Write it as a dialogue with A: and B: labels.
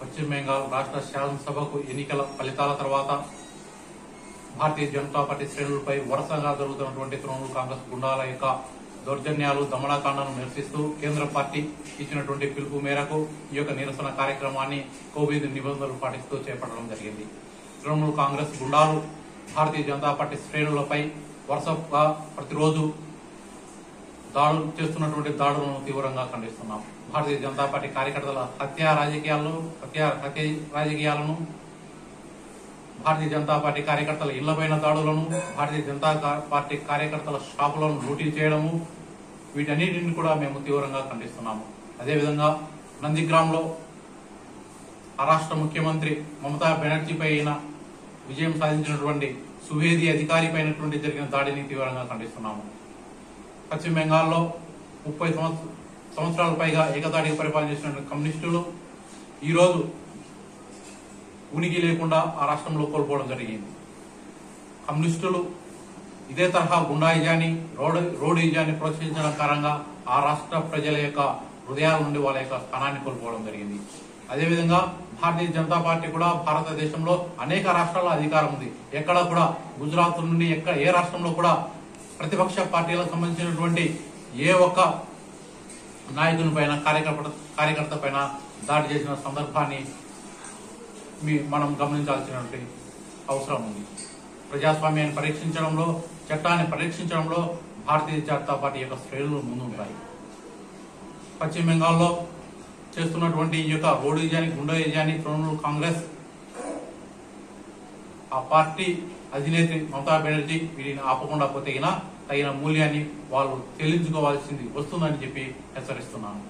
A: పశ్చిమ బెంగాల్ రాష్ట్ర శాసనసభకు ఎన్నికల ఫలితాల తర్వాత భారతీయ జనతా పార్టీ శ్రేణులపై వరుసగా జరుగుతున్నటువంటి తృణమూల్ కాంగ్రెస్ గుండాల యొక్క దౌర్జన్యాలు దమనకాండను నిరసిస్తూ కేంద్ర పార్టీ ఇచ్చినటువంటి పిలుపు మేరకు ఈ యొక్క నిరసన కార్యక్రమాన్ని కోవిడ్ నిబంధనలు పాటిస్తూ చేపట్టడం జరిగింది. తృణమూల్ కాంగ్రెస్ గుండాలు భారతీయ జనతా పార్టీ శ్రేణులపై వరుసగా ప్రతిరోజు దాడులు చేస్తున్నటువంటి దాడులను తీవ్రంగా ఖండిస్తున్నాం. భారతీయ జనతా పార్టీ కార్యకర్తల హత్య రాజకీయాలను హత్య హత్య రాజకీయాలను భారతీయ జనతా పార్టీ కార్యకర్తల ఇళ్ళపైన దాడులను భారతీయ జనతా పార్టీ కార్యకర్తల షాపులను లూటీ చేయడము వీటన్నిటిని కూడా మేము తీవ్రంగా ఖండిస్తున్నాము. అదేవిధంగా నందిగ్రామ్లో ఆ రాష్ట్ర ముఖ్యమంత్రి మమతా బెనర్జీపై అయిన విజయం సాధించినటువంటి సువేది అధికారిపైనటువంటి జరిగిన దాడిని తీవ్రంగా ఖండిస్తున్నాము. పశ్చిమ బెంగాల్లో ముప్పై సంవత్సరాల పైగా ఏకతాటిగా పరిపాలన చేసిన కమ్యూనిస్టులు ఈరోజు ఉనికి లేకుండా ఆ రాష్ట్రంలో కోల్పోవడం జరిగింది. కమ్యూనిస్టులు ఇదే తరహా గుండాయిజాన్ని రోడ్ రోడ్యిజాన్ని ప్రోత్సహించడం కారణంగా ఆ రాష్ట్ర ప్రజల యొక్క హృదయాల నుండి వాళ్ళ యొక్క స్థానాన్ని కోల్పోవడం జరిగింది. అదేవిధంగా భారతీయ జనతా పార్టీ కూడా భారతదేశంలో అనేక రాష్ట్రాల్లో అధికారం ఉంది. ఎక్కడ కూడా గుజరాత్ నుండి ఎక్కడ ఏ రాష్ట్రంలో కూడా ప్రతిపక్ష పార్టీలకు సంబంధించినటువంటి ఏ ఒక్క నాయకుని పైన కార్యకర్త కార్యకర్త పైన దాడి చేసిన సందర్భాన్ని మీ మనం గమనించాల్సినటువంటి అవసరం ఉంది. ప్రజాస్వామ్యాన్ని పరీక్షించడంలో చట్టాన్ని పరీక్షించడంలో భారతీయ జనతా పార్టీ యొక్క శ్రేణులు ముందుంటాయి. పశ్చిమ బెంగాల్లో చేస్తున్నటువంటి ఈ యొక్క రోడ్యిజాన్ని గుండోయిజాన్ని తృణమూల్ కాంగ్రెస్ ఆ పార్టీ అధినేత్రి మమతా బెనర్జీ వీటిని ఆపకుండా పోతే అయినా తగిన మూల్యాన్ని వాళ్ళు చెల్లించుకోవాల్సింది వస్తుందని చెప్పి హెచ్చరిస్తున్నాను.